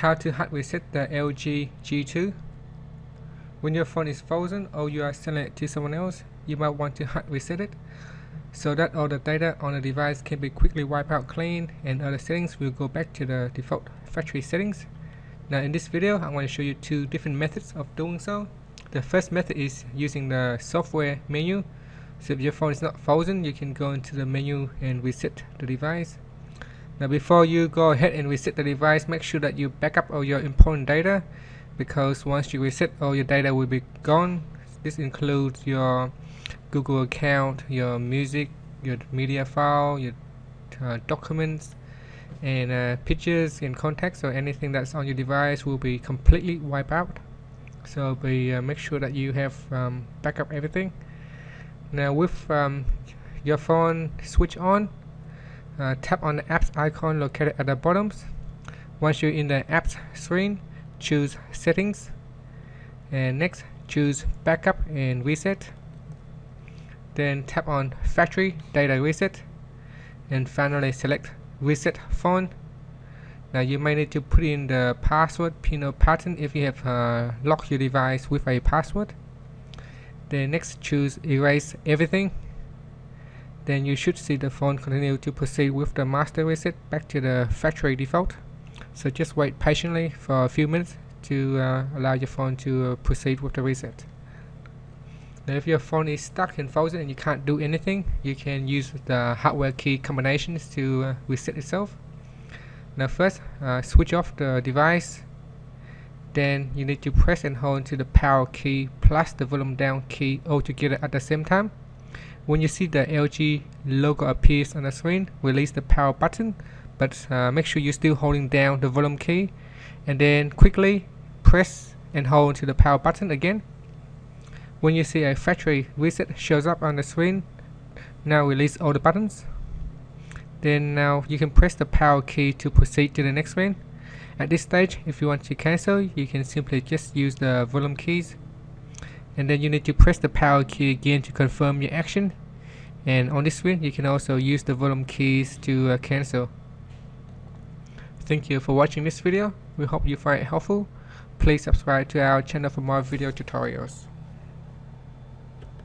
how to hard reset the LG G2 when your phone is frozen or you are selling it to someone else you might want to hard reset it so that all the data on the device can be quickly wiped out clean and other settings will go back to the default factory settings. Now in this video I want to show you two different methods of doing so. The first method is using the software menu. So if your phone is not frozen you can go into the menu and reset the device now before you go ahead and reset the device, make sure that you back up all your important data because once you reset all your data will be gone. This includes your Google account, your music, your media file, your uh, documents, and uh, pictures and contacts or anything that's on your device will be completely wiped out. So be uh, make sure that you have um, backup everything. Now with um, your phone switch on, uh, tap on the apps icon located at the bottom. Once you're in the apps screen choose settings. And next choose backup and reset. Then tap on factory data reset. And finally select reset phone. Now you may need to put in the password pin or pattern if you have uh, locked your device with a password. Then next choose erase everything then you should see the phone continue to proceed with the master reset back to the factory default. So just wait patiently for a few minutes to uh, allow your phone to uh, proceed with the reset. Now if your phone is stuck and frozen and you can't do anything you can use the hardware key combinations to uh, reset itself. Now first uh, switch off the device. Then you need to press and hold to the power key plus the volume down key all together at the same time when you see the LG logo appears on the screen, release the power button, but uh, make sure you're still holding down the volume key and then quickly press and hold to the power button again. When you see a factory reset shows up on the screen, now release all the buttons. Then now you can press the power key to proceed to the next screen. At this stage, if you want to cancel, you can simply just use the volume keys and then you need to press the power key again to confirm your action. And on this screen you can also use the volume keys to uh, cancel. Thank you for watching this video. We hope you find it helpful. Please subscribe to our channel for more video tutorials